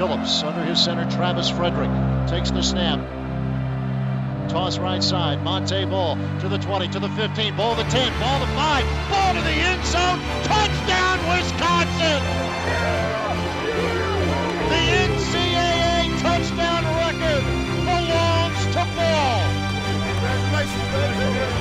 Phillips under his center, Travis Frederick takes the snap. Toss right side, Montee Ball to the 20, to the 15, ball to 10, ball to 5, ball to the end zone, touchdown Wisconsin! The NCAA touchdown record belongs to Ball! Congratulations.